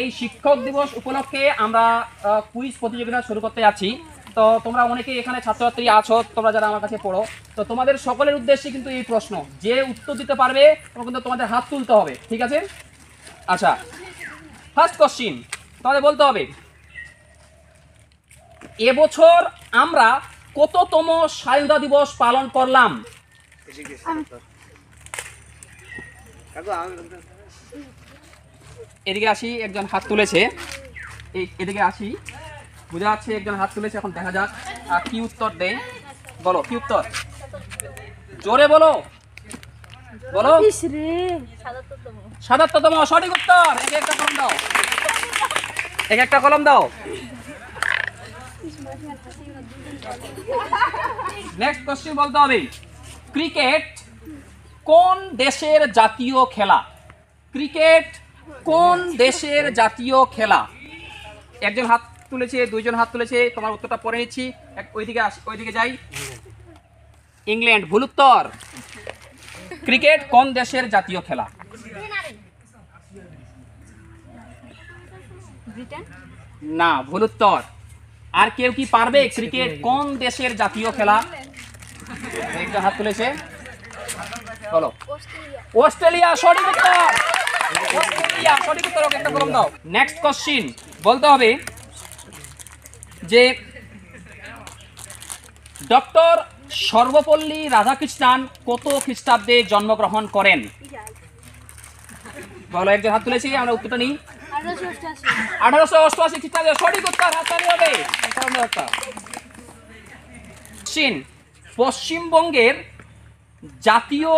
এই শিক্ষক দিবস উপলক্ষে আমরা কুইজ প্রতিযোগিতা শুরু করতে যাচ্ছি। তো তোমরা অনেকেই এখানে ছাত্রছাত্রী আছো তোমরা যারা আমার কাছে পড়ো। তো তোমাদের সকলের উদ্দেশ্যে কিন্তু এই প্রশ্ন যে উত্তর দিতে পারবে তখন কিন্তু তোমাদের হাত তুলতে হবে ঠিক আছে? আচ্ছা ফার্স্ট কোশ্চিন তোমাদের বলতে হবে এবছর আমরা কততম স্বাধীনতা দিবস পালন করলাম? এদিকে আসি একজন হাত তুলেছে। এই এদিকে আসি। বোঝা যাচ্ছে একজন হাত তুলেছে এখন দেখা যাক। আর কি উত্তর দেয়? বলো কি উত্তর? জোরে বলো। বলো। সাতাত্তরতম সঠিক উত্তর। এক একটা কলম দাও। এক একটা কলম দাও। নেক্সট কোশ্চেন বলতে হবে। ক্রিকেট কোন দেশের জাতীয় খেলা? ক্রিকেট কোন দেশের জাতীয় খেলা? একজন হাত তুলেছে দুইজন হাত তুলেছে তোমার উত্তরটা পরে নিচ্ছি। ওইদিকে আস ওইদিকে যাই। ইংল্যান্ড ভুল উত্তর ক্রিকেট কোন দেশের জাতীয় খেলা? না ভুল উত্তর আর কেউ কি পারবে ক্রিকেট কোন দেশের জাতীয় খেলা? হাত তুলেছে। বলো অস্ট্রেলিয়া সঠিক উত্তর। নেক্সট কোশ্চিন বলতে হবে যে ডক্টর সর্বপল্লী রাধাকৃষ্ণান কত খ্রিস্টাব্দে জন্মগ্রহণ করেন? একজন হাত তুলেছি, আমরা উত্তরটা নিই। আঠারোশো অষ্টআশি খ্রিস্টাব্দে সঠিক উত্তর হাততালি হবে। পশ্চিমবঙ্গের জাতীয়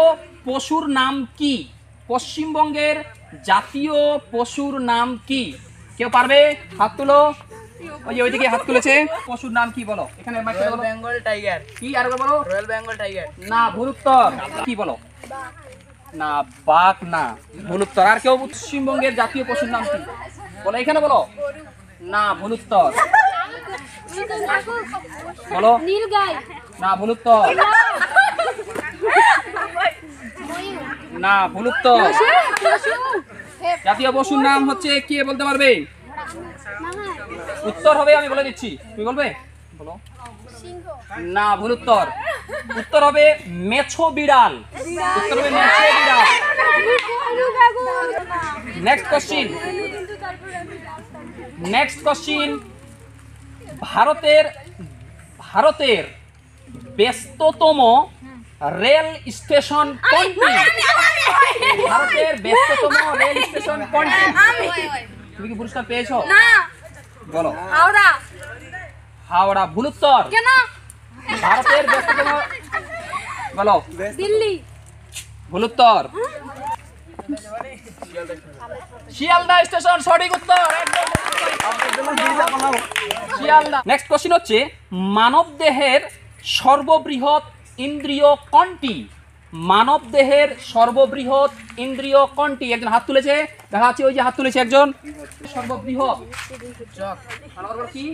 পশুর নাম কি? পশ্চিমবঙ্গের জাতীয় পশুর নাম কি? কেউ পারবে? হাত তুলো। ওই যে ওইদিকে হাত তুলেছে। পশুর নাম কি বলো? এখানে রয়্যাল। বেঙ্গল টাইগার কি? আর বলো। রয়্যাল বেঙ্গল টাইগার না ভুল উত্তর। কি বলো? না বাঘ না। ভুল উত্তর। আর কেউ পশ্চিমবঙ্গের জাতীয় পশুর নাম কি? বলো এখানে বলো। না ভুল উত্তর। বলো। নীল না ভুল উত্তর। না ভুল উত্তর। জাতীয় পশুর নাম হচ্ছে কে বলতে পারবে? উত্তর হবে, আমি বলে দিচ্ছি। তুমি বলবে? বলো। না, ভুল উত্তর। উত্তর হবে মেছো বিড়াল। উত্তর হবে মেছো বিড়াল। নেক্সট কোশ্চিন নেক্সট কোশ্চিন ভারতের ভারতের ব্যস্ততম রেল স্টেশন কোনটি? ভারতের ব্যস্ততম রেল স্টেশন কোনটি? তুমি কি পুরস্কার পেয়েছ? বলো। হাওড়া। হাওড়া ভুল উত্তর কেন? ভারতের ব্যস্ততম বলো। দিল্লি। ভুল উত্তর শিয়ালদা স্টেশন সঠিক উত্তর। শিয়ালদা। নেক্সট কোশ্চিন হচ্ছে মানব দেহের সর্ববৃহৎ ইন্দ্রিয় কোনটি মানব দেহের সর্ববৃহৎ ইন্দ্রিয় কোনটি একজন হাত তুলেছে। দেখা যাচ্ছে ওই যে হাত তুলেছে একজন। সর্ববৃহৎ। কি?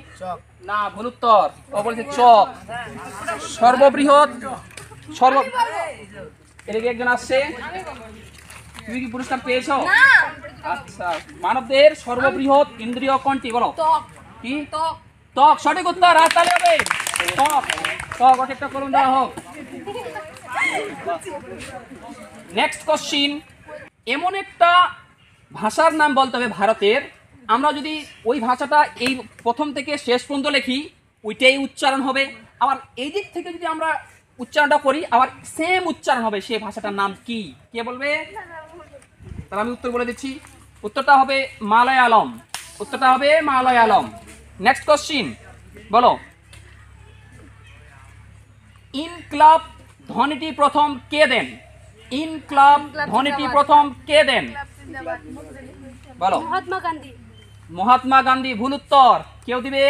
না ভুল উত্তর। ও বলছে চক। সর্ববৃহৎ সর্ব এদিকে একজন আসছে। তুমি কি পুরস্কার পেয়েছ? আচ্ছা। মানবদের সর্ববৃহৎ ইন্দ্রিয় কোনটি বলো। কি? ত্বক সঠিক উত্তর। আর তাহলে হবে। একটা হোক। নেক্সট কোশ্চিন এমন একটা ভাষার নাম বলতে হবে ভারতের। আমরা যদি ওই ভাষাটা এই প্রথম থেকে শেষ পর্যন্ত লিখি, ওইটাই উচ্চারণ হবে। আবার এই দিক থেকে যদি আমরা উচ্চারণটা করি, আবার সেম উচ্চারণ হবে সেই ভাষাটার নাম কি? কে বলবে? তাহলে আমি উত্তর বলে দিচ্ছি। উত্তরটা হবে মালয়ালম। উত্তরটা হবে মালয়ালম। নেক্সট কোশ্চিন বলো। ইনক্লাব ধ্বনিটি প্রথম কে দেন? ইনক্লাব ধ্বনিটি প্রথম কে দেন? বলো। মহাত্মা গান্ধী। মহাত্মা গান্ধী ভুল উত্তর কেউ দিবে?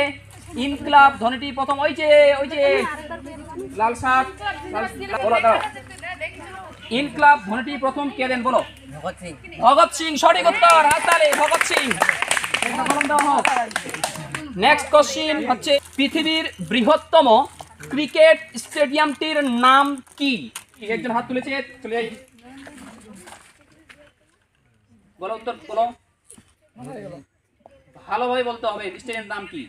ইনক্লাব ধ্বনিটি প্রথম ওই যে ওই যে। লাল শার্ট ইনক্লাব ধ্বনিটি প্রথম কে দেন বলো। ভগৎ সিং। সঠিক উত্তর। হাততালি ভগৎ সিং। নেক্সট কোশ্চিন হচ্ছে পৃথিবীর বৃহত্তম ক্রিকেট স্টেডিয়ামটির নাম কি? একজন হাত তুলেছে চলে যাই। বলো উত্তর বলো। ভালোভাবে বলতে হবে স্টেডিয়ামের নাম কি?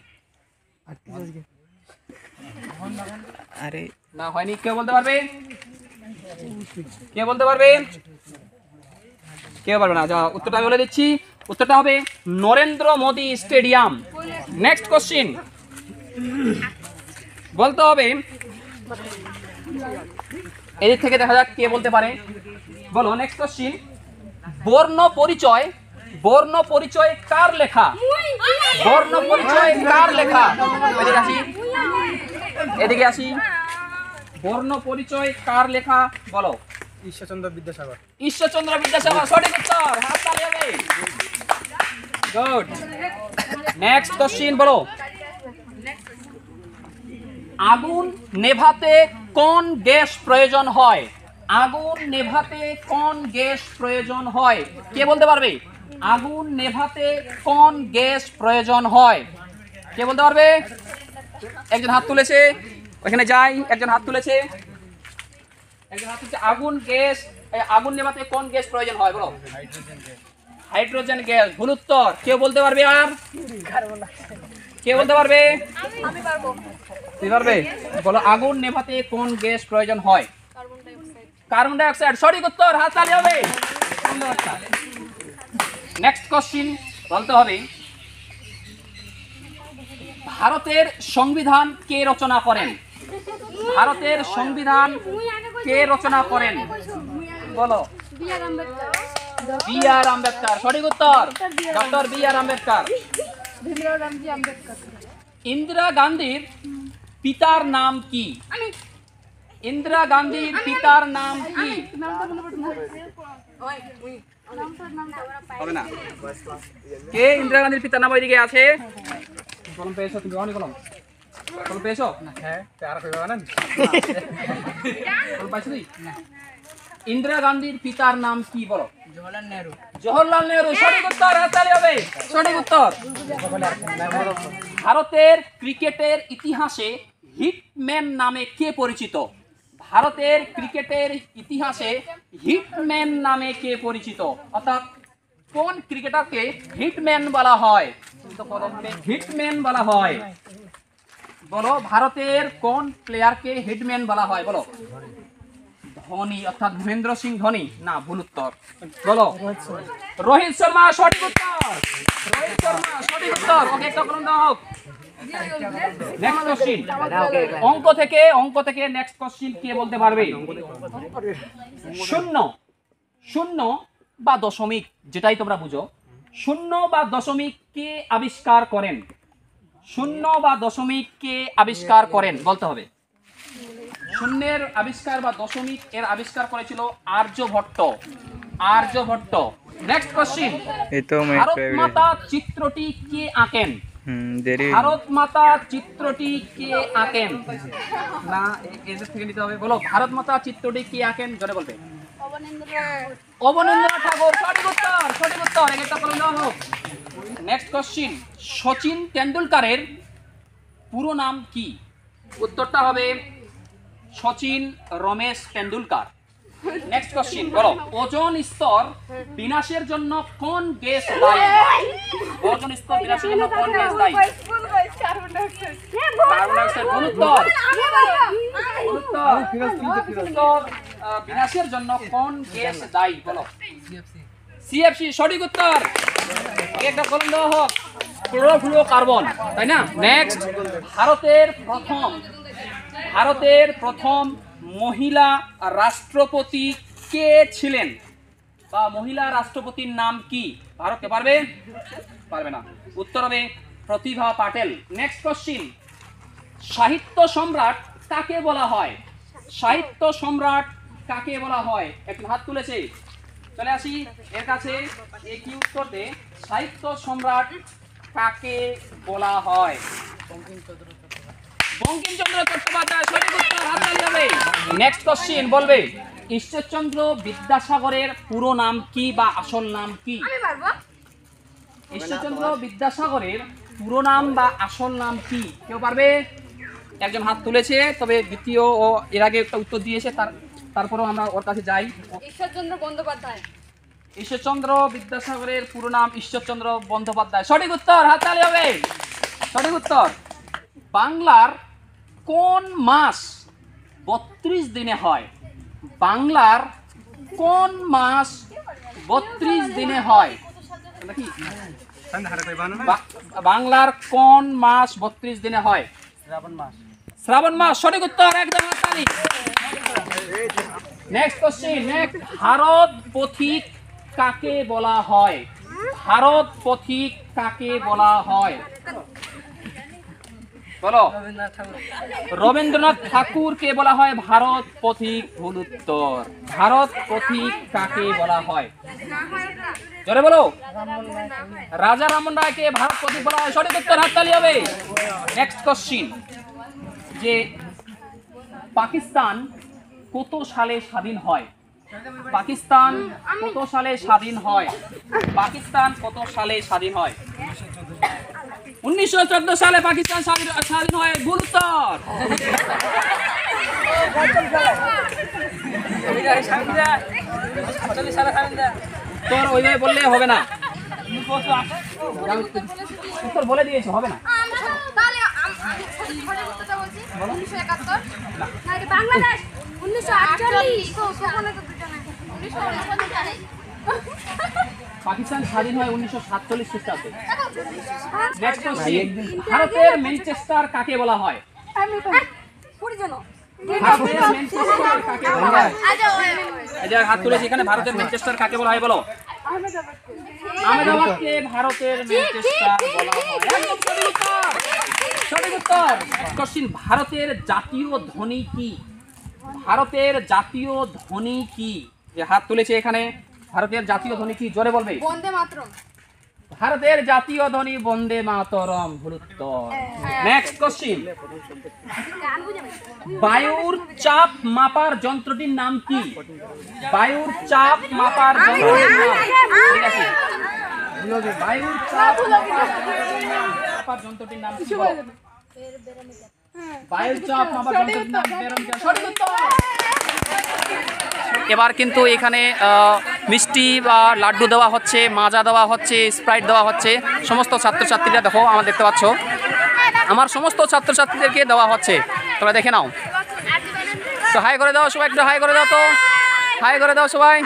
আরে। না হয়নি। কেউ বলতে পারবে? কে বলতে পারবে? কেউ পারবে না। যা উত্তরটা আমি বলে দিচ্ছি। উত্তরটা হবে Narendra Modi stadium. Next question বলতে হবে। এদিক থেকে দেখা যাক কে বলতে পারে। বলো নেক্সট কোশ্চিন বর্ণ পরিচয় বর্ণ পরিচয় কার লেখা? বর্ণ পরিচয় কার লেখা? এদিকে আসি। এদিকে আসি। বর্ণ পরিচয় কার লেখা? বলো। ঈশ্বরচন্দ্র বিদ্যাসাগর। ঈশ্বরচন্দ্র বিদ্যাসাগর সঠিক উত্তর। হাত তালি হবে। গুড নেক্সট কোশ্চিন বলো। আগুন নেভাতে কোন গ্যাস প্রয়োজন হয়? আগুন নেভাতে কোন গ্যাস প্রয়োজন হয়? কে বলতে পারবে? আগুন নেভাতে কোন গ্যাস প্রয়োজন হয়? কে বলতে পারবে? একজন হাত তুলেছে ওখানে যাই একজন হাত তুলেছে। একজন হাত তুলেছে আগুন গ্যাস আগুন নেভাতে কোন গ্যাস প্রয়োজন হয়? বলো। হাইড্রোজেন গ্যাস ভুল উত্তর। কেউ বলতে পারবে আর? কে বলতে পারবে? আমি পারব। পারবে বলো আগুন নেভাতে কোন গ্যাস প্রয়োজন হয়? কার্বন ডাই অক্সাইড কার্বন ডাই সঠিক উত্তর হাত তালি হবে। নেক্সট কোশ্চিন বলতে হবে ভারতের সংবিধান কে রচনা করেন? ভারতের সংবিধান কে রচনা করেন? বলো। বি আর আম্বেদকর সঠিক উত্তর। Doctor B R Ambedkar. Indira গান্ধীর পিতার নাম কি? ইন্দিরা গান্ধীর পিতার নাম কি? কে ইন্দিরা গান্ধীর পিতার নাম ওইদিকে আছে? কলম পেয়েছ তুমি অনেক কলম। কলম পেয়েছ? হ্যাঁ আর কই বানান কলম পাইছো তুই? ইন্দিরা গান্ধীর পিতার নাম কি বলো? জওয়াহরলাল নেহরু। জওহরলাল নেহরু সঠিক উত্তর হাততালি হবে। সঠিক উত্তর। ভারতের ক্রিকেটের ইতিহাসে হিটম্যান নামে কে পরিচিত? ভারতের ক্রিকেটের ইতিহাসে হিটম্যান নামে কে পরিচিত? অর্থাৎ কোন ক্রিকেটারকে হিটম্যান বলা হয়? হিটম্যান বলা হয়। বলো, ভারতের কোন প্লেয়ারকে হিটম্যান বলা হয়? বলো। ধোনি, অর্থাৎ মহেন্দ্র সিং ধোনি? না, ভুল উত্তর। বলো। রোহিত শর্মা, সঠিক উত্তর। রোহিত শর্মা, সঠিক উত্তর। ওকে একটা দাও। নেক্সট কোশ্চিন অঙ্ক থেকে অঙ্ক থেকে নেক্সট কোশ্চিন কে বলতে পারবে? শূন্য। শূন্য বা দশমিক যেটাই তোমরা বুঝো। শূন্য বা দশমিক কে আবিষ্কার করেন? শূন্য বা দশমিক কে আবিষ্কার করেন? বলতে হবে। শূন্যের আবিষ্কার বা দশমিক এর আবিষ্কার করেছিল আর্যভট্ট আর্যভট্ট নেক্সট কোশ্চিন ভারত মাতা চিত্রটি কে আঁকেন? ভারত মাতা চিত্রটি কে আঁকেন? না এদের থেকে নিতে হবে। বলো, ভারত মাতা চিত্রটি কে আঁকেন? জোরে বলবে। অবনীন্দ্র অবনীন্দ্রনাথ ঠাকুর, সঠিক উত্তর সঠিক উত্তর। করে দেওয়া হোক। নেক্সট কোশ্চিন সচিন তেন্ডুলকারের পুরো নাম কি? উত্তরটা হবে সচিন রমেশ তেন্ডুলকার। নেক্সট কোশ্চিন বলো। ওজন স্তর বিনাশের জন্য কোন গ্যাস দায়ী? ওজন স্তর বিনাশের জন্য কোন গ্যাস দায়ী? কার্বন ডাই অক্সাইড কার্বন বিনাশের জন্য কোন গ্যাস দায়ী? বলো। সিএফসি সঠিক উত্তর। একটা কলম দেওয়া হোক। ক্লোরোফ্লুরো কার্বন, তাই না? নেক্সট ভারতের প্রথম ভারতের প্রথম মহিলা রাষ্ট্রপতি কে ছিলেন? বা মহিলা রাষ্ট্রপতির নাম কি? ভারতে পারবে? পারবে না। উত্তর হবে প্রতিভা পাটেল। নেক্সট কোশ্চিন সাহিত্য সম্রাট কাকে বলা হয়? সাহিত্য সম্রাট কাকে বলা হয়? একটু হাত তুলেছে। চলে আসি এর কাছে। এ কি উত্তর দে? সাহিত্য সম্রাট কাকে বলা হয়? বঙ্কিমচন্দ্র চট্টোপাধ্যায় সঠিক উত্তর হাত হবে নেক্সট কোশ্চিন বলবে ঈশ্বরচন্দ্র বিদ্যাসাগরের পুরো নাম কি বা আসল নাম কি? ঈশ্বরচন্দ্র বিদ্যাসাগরের পুরো নাম বা আসল নাম কি? কেউ পারবে? একজন হাত তুলেছে তবে দ্বিতীয় ও এর আগে একটা উত্তর দিয়েছে তার তারপরেও আমরা ওর কাছে যাই। ঈশ্বরচন্দ্র বন্দ্যোপাধ্যায়। ঈশ্বরচন্দ্র বিদ্যাসাগরের পুরো নাম ঈশ্বরচন্দ্র বন্দ্যোপাধ্যায়। সঠিক উত্তর হাততালি হবে সঠিক উত্তর। বাংলার কোন মাস বত্রিশ দিনে হয়? বাংলার কোন মাস বত্রিশ দিনে হয়? বাংলার কোন মাস বত্রিশ দিনে হয়? শ্রাবণ মাস। শ্রাবণ মাস সঠিক উত্তর একদম হাততালি নেক্সট কোশ্চেন নেক্সট ভারত পথিক কাকে বলা হয়? ভারত পথিক কাকে বলা হয়? বলো। রবীন্দ্রনাথ ঠাকুরকে বলা হয় ভারত পথিক ভুল উত্তর ভারত পথিক কাকে বলা হয়? জোরে বলো। রাজা রামন রায়কে ভারত পথিক বলা হয়। সঠিক উত্তর হাততালি হবে। নেক্সট কোশ্চিন যে পাকিস্তান কত সালে স্বাধীন হয়? পাকিস্তান কত সালে স্বাধীন হয়? পাকিস্তান কত সালে স্বাধীন হয়? উনিশশো চোদ্দ সালে পাকিস্তান স্বাধীন স্বাধীন হয় উত্তর উত্তর ওইভাবে বললে হবে না। উত্তর বলে দিয়েছ হবে না। তাহলে আম- আমি সঠিক সঠিক উত্তরটা বলছি। 1971 না, এটা বাংলাদেশ। 1948 তো পাকিস্তান স্বাধীন হয় উনিশশো সাতচল্লিশ খ্রিস্টাব্দে। নেক্সট ভারতের ম্যানচেস্টার কাকে বলা হয়? হাত তুলেছি এখানে ভারতের ম্যানচেস্টার কাকে বলা হয় বলো? আহমেদাবাদকে ভারতের ম্যানচেস্টার বলা হয়। সঠিক উত্তর। কোশ্চিন ভারতের জাতীয় ধ্বনি কি? ভারতের জাতীয় ধ্বনি কি? যে হাত তুলেছে এখানে ভারতের জাতীয় ধ্বনি কি জোরে বলবে? বন্দে মাতরম। ভারতের জাতীয় ধ্বনি বন্দে মাতরম উত্তর নেক্সট কোশ্চিন। বায়ুর চাপ মাপার যন্ত্রটির নাম কি? বায়ুর চাপ মাপার যন্ত্রটির নাম বায়ুর চাপ মাপার যন্ত্রটির নাম কি? বায়ুর চাপ মাপার যন্ত্রটির নাম। সঠিক উত্তর। এবার কিন্তু এখানে মিষ্টি বা লাড্ডু দেওয়া হচ্ছে, মাজা দেওয়া হচ্ছে, স্প্রাইট দেওয়া হচ্ছে। সমস্ত ছাত্রছাত্রীরা দেখো, আমার দেখতে পাচ্ছ। আমার সমস্ত ছাত্রছাত্রীদেরকে দেওয়া হচ্ছে। তোমরা দেখে নাও। তো হাই করে দাও সবাই, একটু হাই করে দাও তো। হাই করে দাও সবাই।